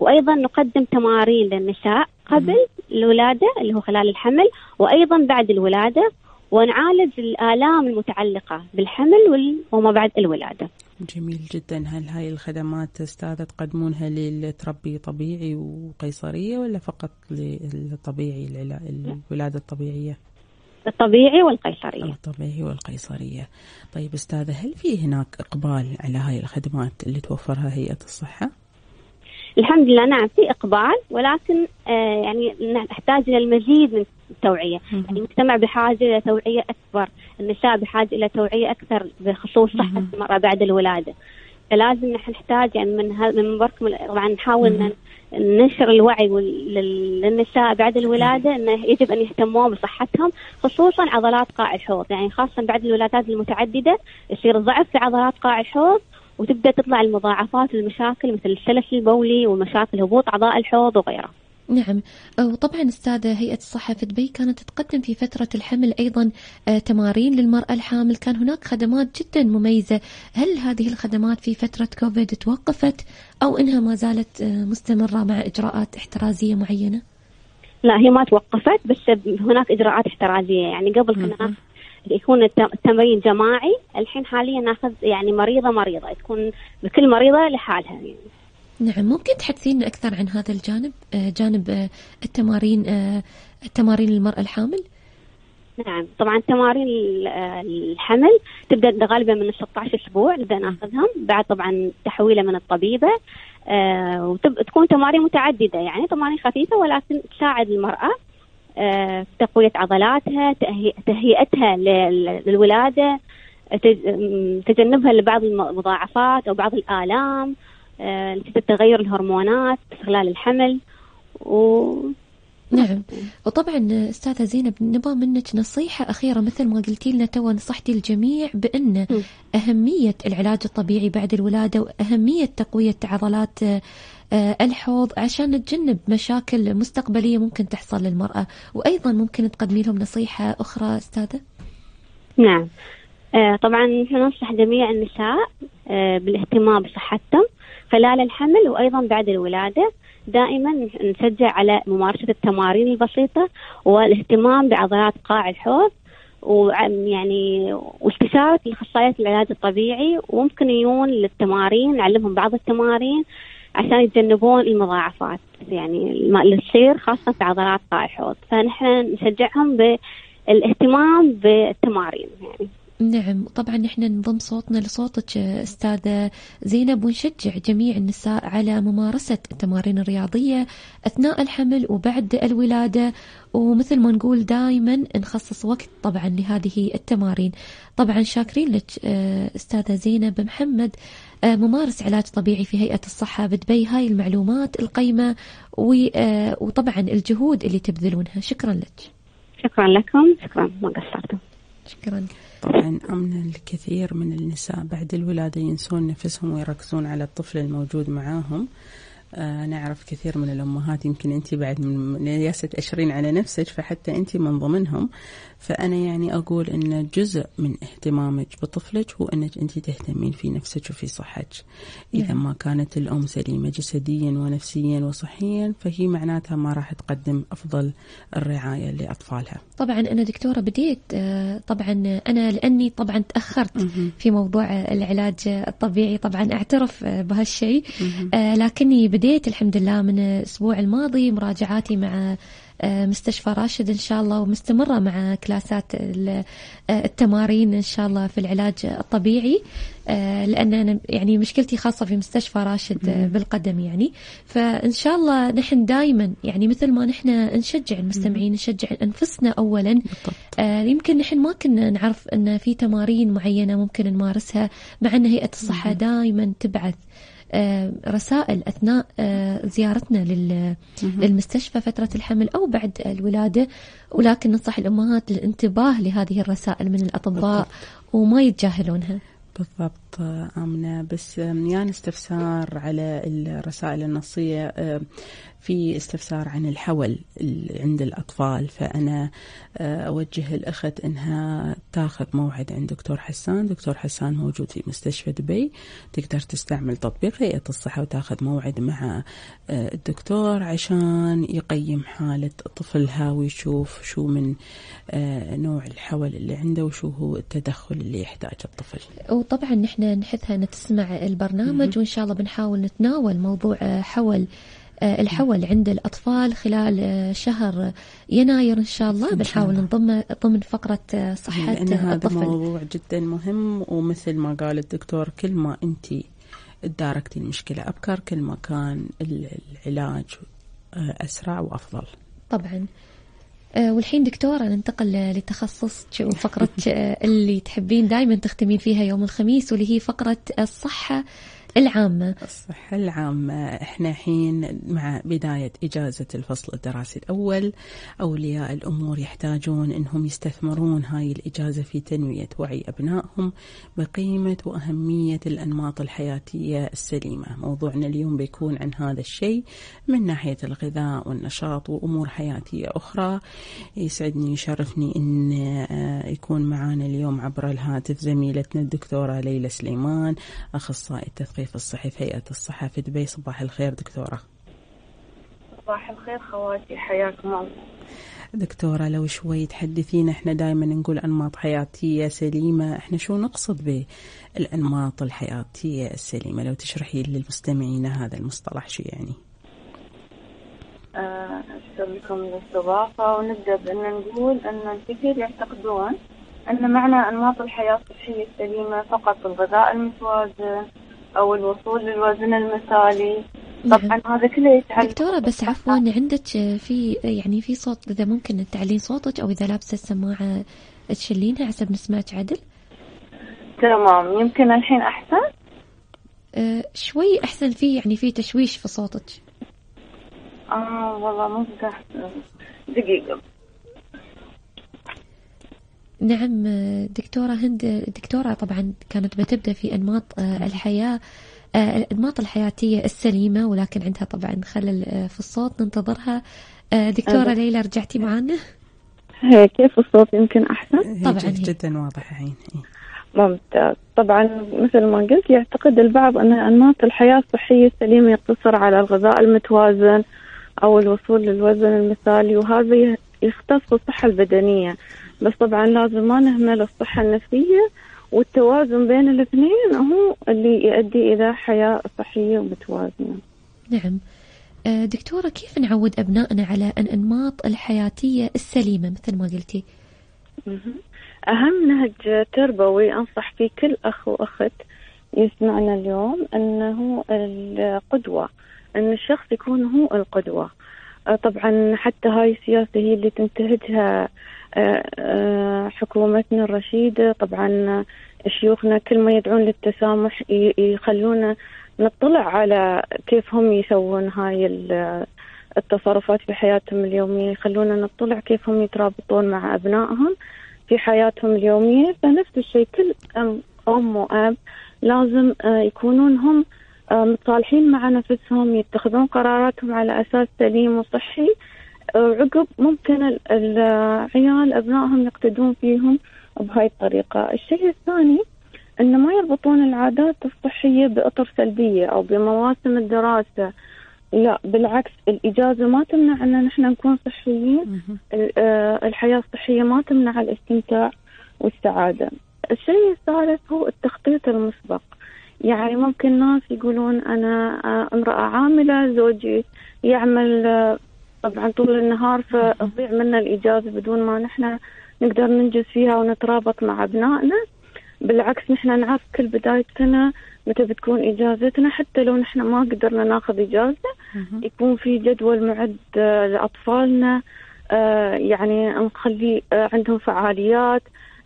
وأيضا نقدم تمارين للنساء قبل الولادة اللي هو خلال الحمل وأيضا بعد الولادة ونعالج الآلام المتعلقة بالحمل وما بعد الولادة. جميل جدا. هل هاي الخدمات أستاذة تقدمونها للتربي طبيعي وقيصرية ولا فقط للطبيعي الولادة الطبيعية؟ الطبيعي والقيصرية. الطبيعي والقيصرية. طيب أستاذة هل في هناك إقبال على هاي الخدمات اللي توفرها هيئة الصحة؟ الحمد لله نعم في إقبال ولكن آه يعني نحتاج إلى المزيد من التوعيه، يعني المجتمع بحاجة إلى توعية أكبر، النساء بحاجة إلى توعية أكثر بخصوص صحة المراه بعد الولادة. فلازم نحن نحتاج يعني من من منبركم طبعا نحاول ننشر الوعي للنساء بعد الولادة إنه يجب أن يهتمون بصحتهم خصوصا عضلات قاع الحوض يعني خاصه بعد الولادات المتعددة يصير ضعف في عضلات قاع الحوض وتبدأ تطلع المضاعفات والمشاكل مثل السلس البولي ومشاكل هبوط أعضاء الحوض وغيرها. نعم. وطبعا أستاذة هيئة الصحة في دبي كانت تقدم في فترة الحمل أيضا آه، تمارين للمرأة الحامل. كان هناك خدمات جدا مميزة. هل هذه الخدمات في فترة كوفيد توقفت أو إنها ما زالت آه، مستمرة مع إجراءات احترازية معينة؟ لا هي ما توقفت بس هناك إجراءات احترازية. يعني قبل كنا يكون التمرين جماعي. الحين حاليا ناخذ يعني مريضة مريضة تكون بكل مريضة لحالها يعني. نعم ممكن تحدثينا أكثر عن هذا الجانب آه، جانب آه، التمارين آه، التمارين للمرأة الحامل؟ نعم طبعا تمارين الحمل تبدأ غالبا من 16 أسبوع نبدا نأخذهم بعد طبعا تحويلة من الطبيبة وتكون تمارين متعددة يعني تمارين خفيفة ولكن تساعد المرأة في تقوية عضلاتها تهيئتها للولادة تجنبها لبعض المضاعفات أو بعض الآلام نتيجة آه، تغير الهرمونات خلال الحمل و نعم. وطبعا أستاذة زينب نبغى منك نصيحة أخيرة. مثل ما قلتي لنا تو نصحتي الجميع بأن أهمية العلاج الطبيعي بعد الولادة وأهمية تقوية عضلات آه، الحوض عشان نتجنب مشاكل مستقبلية ممكن تحصل للمرأة. وأيضا ممكن تقدمي لهم نصيحة أخرى أستاذة؟ نعم. آه، طبعا ننصح جميع النساء بالاهتمام بصحتهم. خلال الحمل وأيضا بعد الولادة دائما نشجع على ممارسة التمارين البسيطة والاهتمام بعضلات قاع الحوض ويعني واستشارة الاخصائيات العلاج الطبيعي. وممكن يجون للتمارين نعلمهم بعض التمارين عشان يتجنبون المضاعفات يعني اللي تصير خاصة في عضلات قاع الحوض. فنحن نشجعهم بالاهتمام بالتمارين يعني. نعم طبعا نحن نضم صوتنا لصوتك أستاذة زينب ونشجع جميع النساء على ممارسة التمارين الرياضية أثناء الحمل وبعد الولادة. ومثل ما نقول دائما نخصص وقت طبعا لهذه التمارين. طبعا شاكرين لك أستاذة زينب محمد ممارس علاج طبيعي في هيئة الصحة بدبي هاي المعلومات القيمة وطبعا الجهود اللي تبذلونها. شكرا لك. شكرا لكم. شكرا ما قصرتم. شكرا. طبعا أمن الكثير من النساء بعد الولادة ينسون نفسهم ويركزون على الطفل الموجود معاهم. آه نعرف كثير من الأمهات يمكن أنت بعد من ياسة أشرين على نفسك فحتى أنت من ضمنهم. فأنا يعني أقول أن جزء من اهتمامك بطفلك هو أنك أنت تهتمين في نفسك وفي صحتك. إذا نعم. ما كانت الأم سليمة جسديا ونفسيا وصحيا فهي معناتها ما راح تقدم أفضل الرعاية لأطفالها. طبعا أنا دكتورة بديت آه، طبعا أنا لأني طبعا تأخرت في موضوع العلاج الطبيعي طبعا أعترف بهالشيء. آه، لكني بديت الحمد لله من الأسبوع الماضي مراجعاتي مع آه، مستشفى راشد إن شاء الله ومستمرة مع كلاسات آه، التمارين إن شاء الله في العلاج الطبيعي. آه، لأن أنا يعني مشكلتي خاصة في مستشفى راشد بالقدم يعني. فإن شاء الله نحن دائما يعني مثل ما نحن نشجع المستمعين نشجع أنفسنا أولا. يمكن نحن ما كنا نعرف أن في تمارين معينة ممكن نمارسها مع أن هيئة الصحة دائما تبعث. رسائل أثناء آه، زيارتنا للمستشفى فترة الحمل أو بعد الولادة. ولكن ننصح الأمهات للانتباه لهذه الرسائل من الأطباء وما يتجاهلونها. بالضبط آمنة. بس يعني استفسار على الرسائل النصية. في استفسار عن الحول عند الأطفال فأنا آه، أوجه الأخت أنها تاخذ موعد عند دكتور حسان. دكتور حسان موجود في مستشفى دبي تقدر تستعمل تطبيق هيئة الصحة وتاخذ موعد مع آه، الدكتور عشان يقيم حالة طفلها ويشوف شو من آه، نوع الحول اللي عنده وشو هو التدخل اللي يحتاجه الطفل. وطبعا نحن نحثها أن تسمع البرنامج وإن شاء الله بنحاول نتناول موضوع حول الحول عند الأطفال خلال آه، شهر يناير إن شاء الله. بنحاول نضم ضمن فقرة آه، صحة لأن هذا الطفل. موضوع جدا مهم ومثل ما قال الدكتور كل ما أنت تداركتي المشكلة أبكر كل ما كان العلاج آه، أسرع وأفضل. طبعا. آه، والحين دكتورة ننتقل لتخصصك وفقرة آه، اللي تحبين دائما تختمين فيها يوم الخميس واللي هي فقرة الصحة. العامة. الصحة العامة. إحنا حين مع بداية إجازة الفصل الدراسي الأول. أولياء الأمور يحتاجون أنهم يستثمرون هاي الإجازة في تنمية وعي أبنائهم بقيمة وأهمية الأنماط الحياتية السليمة. موضوعنا اليوم بيكون عن هذا الشيء من ناحية الغذاء والنشاط وأمور حياتية أخرى. يسعدني يشرفني أن آه، يكون معنا اليوم عبر الهاتف زميلتنا الدكتورة ليلى سليمان أخصائي التثقيف التوظيف الصحي في هيئة الصحة في دبي. صباح الخير دكتورة. صباح الخير خواتي حياكم الله. دكتورة لو شوي تحدثينا إحنا دائما نقول أنماط حياتية سليمة. إحنا شو نقصد بالأنماط الحياتية السليمة؟ لو تشرحي للمستمعين هذا المصطلح شو يعني؟ أشكر لكم الاستضافة ونبدأ بأن نقول أن الكثير يعتقدون أن معنى أنماط الحياة الصحية السليمة فقط الغذاء المتوازن أو الوصول للوزن المثالي. نعم. طبعا هذا كله يتعلق دكتورة بس عفوا عندك في يعني في صوت إذا ممكن تعلين صوتك أو إذا لابسة السماعة تشلينها حسب نسمعك عدل؟ تمام. يمكن الحين أحسن؟ أه شوي أحسن في يعني في تشويش في صوتك. آه والله مو دقيقة. نعم دكتورة هند دكتورة طبعا كانت بتبدأ في أنماط آه، الحياة آه، الأنماط الحياتية السليمة ولكن عندها طبعا خلل آه، في الصوت ننتظرها. دكتورة ليلى رجعتي معنا كيف الصوت يمكن أحسن؟ طبعا جدا واضح الحين ممتاز. طبعا مثل ما قلت يعتقد البعض أن أنماط الحياة الصحية السليمة يقتصر على الغذاء المتوازن أو الوصول للوزن المثالي وهذا يختص بالصحة البدنية. بس طبعا لازم ما نهمل الصحة النفسية والتوازن بين الاثنين هو اللي يؤدي إلى حياة صحية ومتوازنة. نعم. آه، دكتورة كيف نعود أبنائنا على الأنماط الحياتية السليمة مثل ما قلتي؟ أهم نهج تربوي أنصح فيه كل أخ وأخت يسمعنا اليوم أنه القدوة أن الشخص يكون هو القدوة. آه، طبعا حتى هاي السياسة هي اللي تنتهجها حكومتنا الرشيدة طبعا شيوخنا كل ما يدعون للتسامح يخلونا نطلع على كيف هم يسوون هاي التصرفات في حياتهم اليومية يخلونا نطلع كيف هم يترابطون مع أبنائهم في حياتهم اليومية. فنفس الشيء كل أم, أم وأب لازم يكونون هم متصالحين مع نفسهم يتخذون قراراتهم على أساس سليم وصحي. عقب ممكن العيال أبنائهم يقتدون فيهم بهاي الطريقة. الشيء الثاني أن ما يربطون العادات الصحية بأطر سلبية أو بمواسم الدراسة. لا بالعكس الإجازة ما تمنع أن نحن نكون صحيين. آه، الحياة الصحية ما تمنع الاستمتاع والسعادة. الشيء الثالث هو التخطيط المسبق. يعني ممكن ناس يقولون أنا آه، امرأة عاملة زوجي يعمل آه، طبعا طول النهار فتضيع منا الإجازة بدون ما نحن نقدر ننجز فيها ونترابط مع أبنائنا. بالعكس نحن نعرف كل بداية سنة متى بتكون إجازتنا حتى لو نحن ما قدرنا ناخذ إجازة. يكون في جدول معد لأطفالنا آه يعني نخلي آه عندهم فعاليات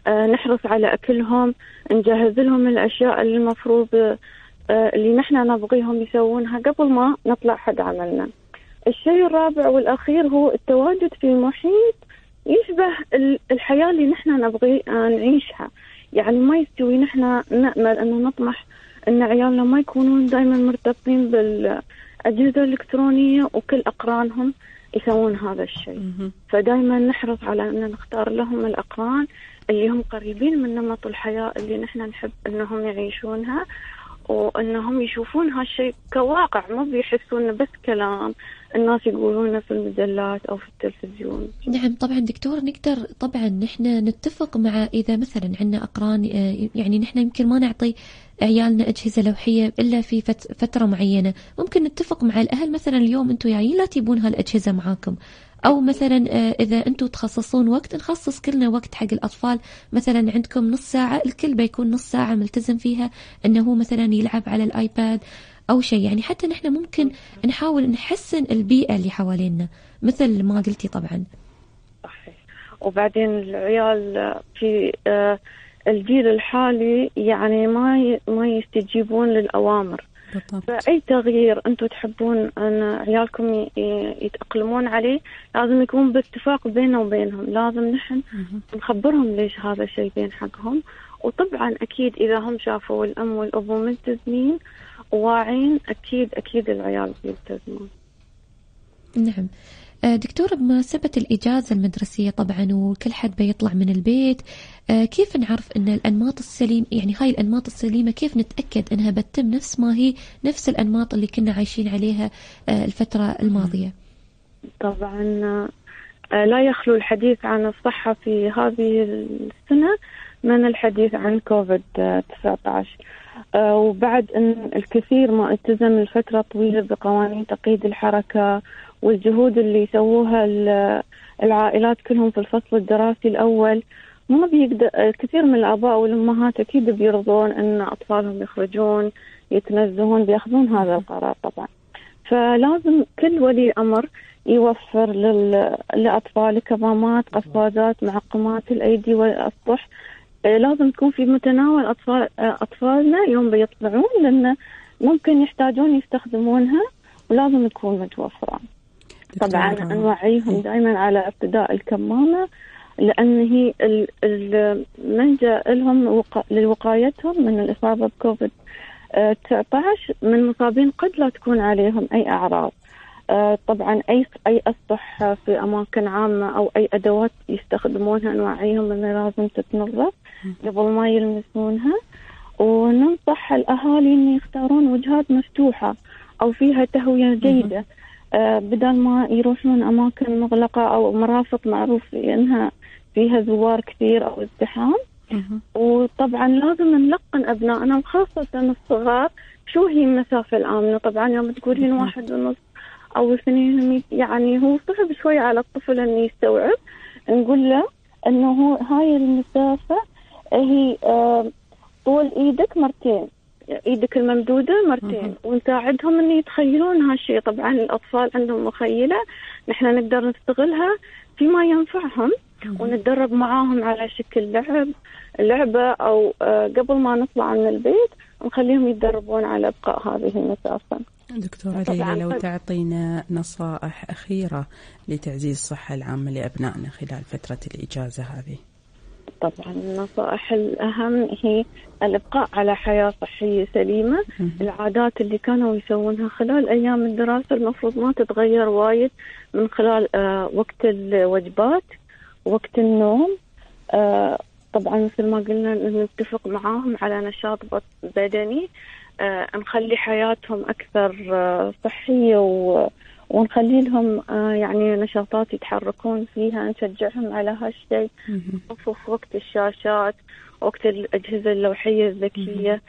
آه نحرص على أكلهم نجهز لهم الأشياء اللي المفروض آه اللي نحن نبغيهم يسوونها قبل ما نطلع حد عملنا. الشيء الرابع والأخير هو التواجد في محيط يشبه الحياة اللي نحن نبغي آه، نعيشها. يعني ما يستوي نحن نأمل أنه نطمح أن عيالنا ما يكونون دائما مرتبطين بالأجهزة الإلكترونية وكل أقرانهم يسوون هذا الشيء. فدائما نحرص على أن نختار لهم الأقران اللي هم قريبين من نمط الحياة اللي نحن نحب أنهم يعيشونها. وانهم يشوفون هالشيء كواقع ما بيحسون بس كلام الناس يقولونه في المجلات أو في التلفزيون. نعم طبعا دكتور نقدر طبعا نحن نتفق مع إذا مثلا عندنا أقران آه، يعني نحن يمكن ما نعطي عيالنا أجهزة لوحية إلا في فترة معينة، ممكن نتفق مع الأهل مثلا اليوم أنتم جايين لا تجيبون هالأجهزة معاكم أو مثلا آه، إذا أنتم تخصصون وقت نخصص كلنا وقت حق الأطفال. مثلا عندكم نص ساعة الكل بيكون نص ساعة ملتزم فيها أنه هو مثلا يلعب على الآيباد أو شيء. يعني حتى نحن ممكن نحاول نحسن البيئة اللي حوالينا مثل ما قلتي طبعا. صحيح. وبعدين العيال في آه، الجيل الحالي يعني ما ما يستجيبون للأوامر. بالضبط. فأي تغيير أنتم تحبون أن عيالكم يتأقلمون عليه لازم يكون باتفاق بيننا وبينهم. لازم نحن. نخبرهم ليش هذا الشيء بين حقهم. وطبعا أكيد إذا هم شافوا الأم والأبو ملتزمين وواعين أكيد أكيد العيال بيلتزمون. نعم. دكتورة بمناسبة الإجازة المدرسية طبعا وكل حد بيطلع من البيت آه، كيف نعرف أن الأنماط السليم يعني هاي الأنماط السليمة كيف نتأكد أنها بتتم نفس ما هي نفس الأنماط اللي كنا عايشين عليها آه، الفترة الماضية؟ طبعا آه، لا يخلو الحديث عن الصحة في هذه السنة من الحديث عن كوفيد آه، 19 آه، وبعد أن الكثير ما التزم لفترة طويلة بقوانين تقييد الحركة والجهود اللي سووها ال- العائلات كلهم في الفصل الدراسي الأول. ما بيقدر كثير من الآباء والأمهات أكيد بيرضون أن أطفالهم يخرجون يتنزهون بيأخذون هذا القرار طبعا. فلازم كل ولي أمر يوفر لل... كمامات قفازات معقمات الأيدي والأسطح. آه، لازم تكون في متناول أطفال أطفالنا يوم بيطلعون لأن ممكن يحتاجون يستخدمونها ولازم تكون متوفرة. طبعا نوعيهم إيه. دائما على أرتداء الكمامة لأن هي ال- المنجا لهم وقا- لوقايتهم من الإصابة بكوفيد آه، 19 من مصابين قد لا تكون عليهم أي أعراض. آه، طبعا أي أي أسطح في أماكن عامة أو أي أدوات يستخدمونها نوعيهم أنه لازم تتنظف قبل ما يلمسونها. وننصح الأهالي أن يختارون وجهات مفتوحة أو فيها تهوية جيدة. آه، بدل ما يروحون أماكن مغلقة أو مرافق معروف أنها فيها زوار كثير أو ازدحام. وطبعا لازم نلقن أبنائنا وخاصة الصغار. شو هي المسافة الآمنة؟ طبعا يوم تقولين واحد ونص أو اثنين يعني هو صعب شوي على الطفل أنه يستوعب. نقول له أنه هاي المسافة هي آه، طول إيدك مرتين. إيدك الممدودة مرتين ونساعدهم ان يتخيلون هالشيء طبعا الأطفال عندهم مخيلة نحن نقدر نستغلها فيما ينفعهم ونتدرب معاهم على شكل لعب لعبة أو آه، قبل ما نطلع من البيت نخليهم يتدربون على أبقاء هذه المسافة. دكتورة. ليلى لو تعطينا نصائح أخيرة لتعزيز الصحة العامة لأبنائنا خلال فترة الإجازة هذه؟ طبعا النصائح الأهم هي الإبقاء على حياة صحية سليمة. العادات اللي كانوا يسوونها خلال أيام الدراسة المفروض ما تتغير وايد من خلال آه وقت الوجبات وقت النوم. آه طبعا مثل ما قلنا نتفق معاهم على نشاط بدني. آه نخلي حياتهم أكثر صحية و ونخلي لهم آه يعني نشاطات يتحركون فيها نشجعهم على هالشيء. نخصص وقت الشاشات وقت الأجهزة اللوحية الذكية.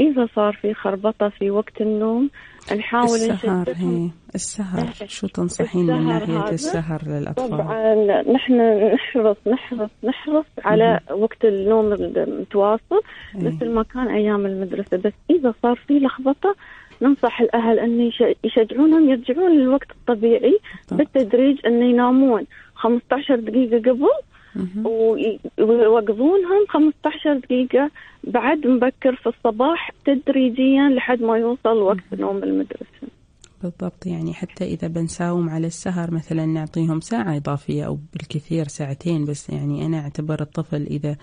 إذا صار في خربطة في وقت النوم نحاول السهر هي. السهر إيه. شو تنصحين من ناحية السهر للأطفال؟ طبعا نحن نحرص نحرص نحرص على وقت النوم المتواصل. مثل ما كان أيام المدرسة. بس إذا صار في لخبطة ننصح الأهل أن يش- يشجعونهم يرجعون للوقت الطبيعي. بالتدريج أن ينامون 15 دقيقة قبل ويوقظونهم 15 دقيقة بعد مبكر في الصباح تدريجيا لحد ما يوصل وقت نوم المدرسة. بالضبط يعني حتى إذا بنساوم على السهر مثلا نعطيهم ساعة إضافية أو بالكثير ساعتين بس يعني أنا أعتبر الطفل إذا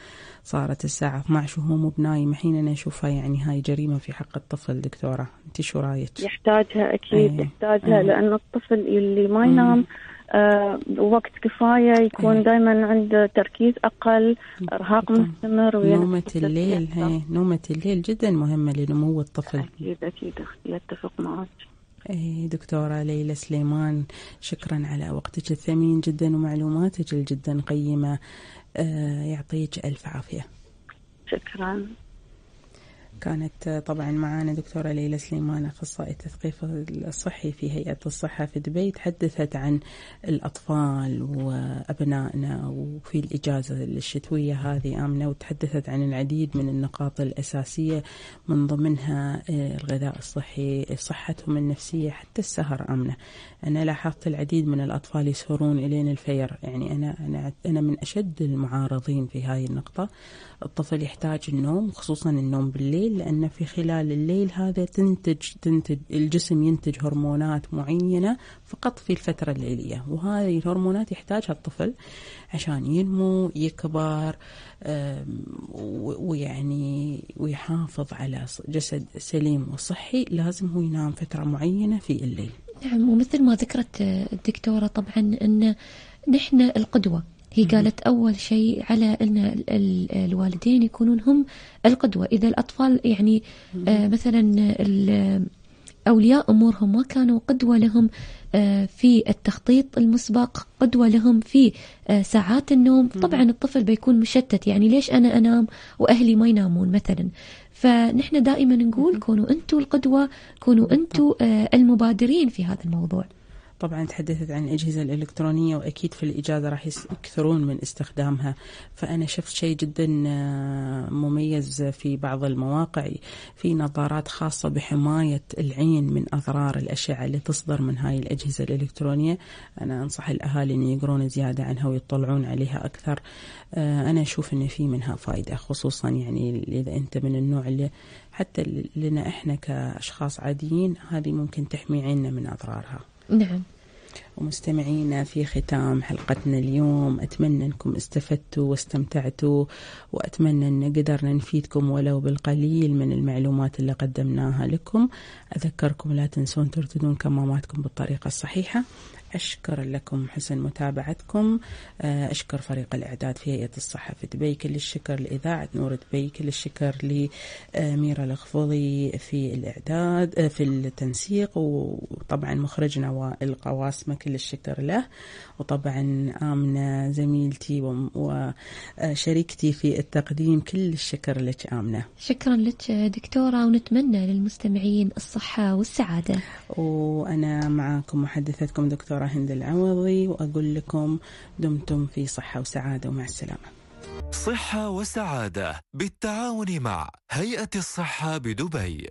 صارت الساعة 12 وهو مو بنايم الحين أنا أشوفها يعني هاي جريمة في حق الطفل دكتورة أنت شو رأيك؟ يحتاجها أكيد إيه. يحتاجها إيه. لأن الطفل اللي ما ينام آه وقت كفاية يكون. دائما عنده تركيز أقل إرهاق بالضبط. مستمر نومة الليل. هي نومة الليل جدا مهمة لنمو الطفل أكيد أكيد يتفق معك دكتورة ليلى سليمان شكرا على وقتك الثمين جدا ومعلوماتك الجدا قيمة. آه يعطيك ألف عافية. شكرا. كانت طبعا معنا دكتورة ليلى سليمان أخصائي التثقيف الصحي في هيئة الصحة في دبي تحدثت عن الأطفال وأبنائنا وفي الإجازة الشتوية هذه آمنة وتحدثت عن العديد من النقاط الأساسية من ضمنها الغذاء الصحي صحتهم النفسية حتى السهر آمنة. أنا لاحظت العديد من الأطفال يسهرون إلين الفير. يعني أنا أنا أنا من أشد المعارضين في هذه النقطة. الطفل يحتاج النوم خصوصا النوم بالليل لأن في خلال الليل هذا تنتج تنتج الجسم ينتج هرمونات معينة فقط في الفترة الليلية. وهذه الهرمونات يحتاجها الطفل عشان ينمو يكبر ويعني ويحافظ على جسد سليم وصحي. لازم هو ينام فترة معينة في الليل. نعم ومثل ما ذكرت الدكتورة طبعا أن نحن القدوة هي قالت أول شيء على أن الوالدين يكونون هم القدوة. إذا الأطفال يعني آه مثلا أولياء أمورهم ما كانوا قدوة لهم آه في التخطيط المسبق قدوة لهم في آه ساعات النوم. طبعا الطفل بيكون مشتت يعني ليش أنا أنام وأهلي ما ينامون مثلا؟ فنحن دائما نقول كونوا أنتم القدوة كونوا أنتم المبادرين في هذا الموضوع. طبعا تحدثت عن الأجهزة الإلكترونية وأكيد في الإجازة راح يكثرون من استخدامها. فأنا شفت شيء جدا مميز في بعض المواقع في نظارات خاصة بحماية العين من أضرار الأشعة اللي تصدر من هاي الأجهزة الإلكترونية. أنا أنصح الأهالي أن يقرون زيادة عنها ويطلعون عليها أكثر. أنا أشوف أن في منها فائدة خصوصا يعني إذا أنت من النوع اللي حتى لنا إحنا كأشخاص عاديين هذه ممكن تحمي عيننا من أضرارها. نعم. ومستمعينا في ختام حلقتنا اليوم أتمنى أنكم استفدتوا واستمتعتوا وأتمنى أن قدرنا نفيدكم ولو بالقليل من المعلومات اللي قدمناها لكم. أذكركم لا تنسون ترتدون كماماتكم بالطريقة الصحيحة. أشكر لكم حسن متابعتكم أشكر فريق الإعداد في هيئة الصحة في دبي كل الشكر لإذاعة نور دبي كل الشكر لميرا الغفوضي في الإعداد في التنسيق وطبعا مخرجنا وائل قواسمة كل الشكر له. وطبعا آمنة زميلتي وشريكتي في التقديم كل الشكر لك آمنة. شكرا لك دكتورة ونتمنى للمستمعين الصحة والسعادة. وأنا معكم محدثتكم دكتورة هند العوضي وأقول لكم دمتم في صحة وسعادة ومع السلامة. صحة وسعادة بالتعاون مع هيئة الصحة بدبي.